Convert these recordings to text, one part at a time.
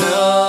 Love.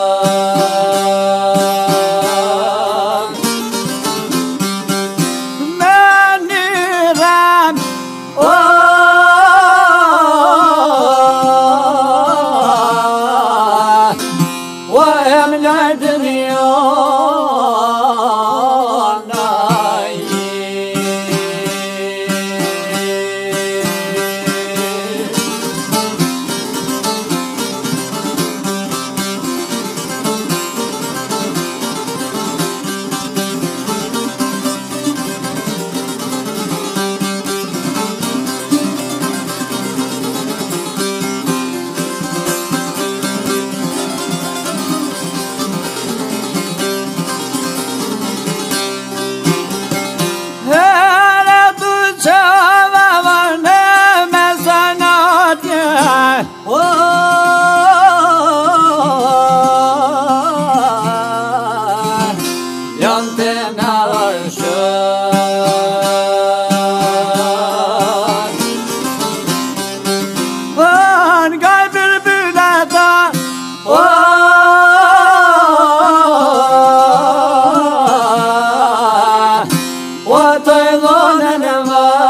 Ramazan, Ramazan.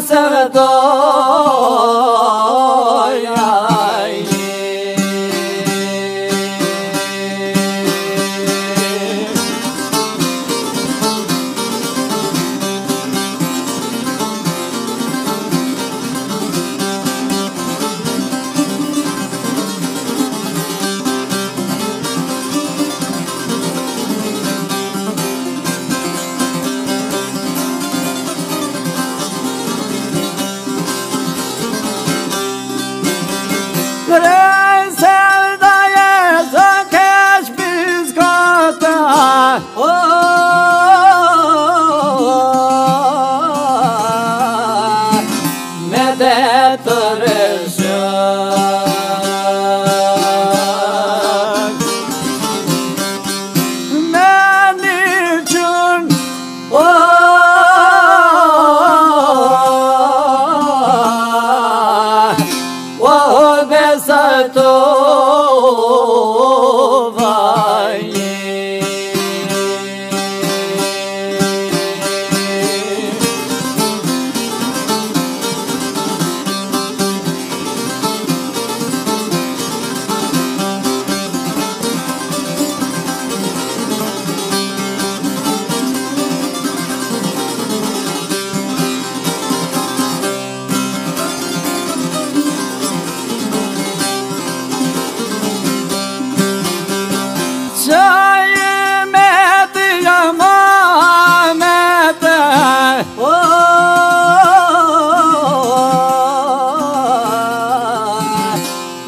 سردار Persia.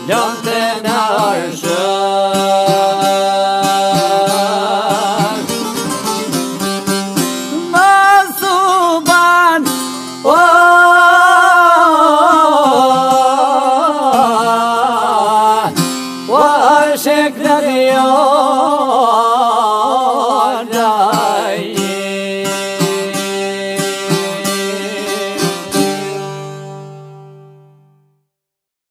Dios.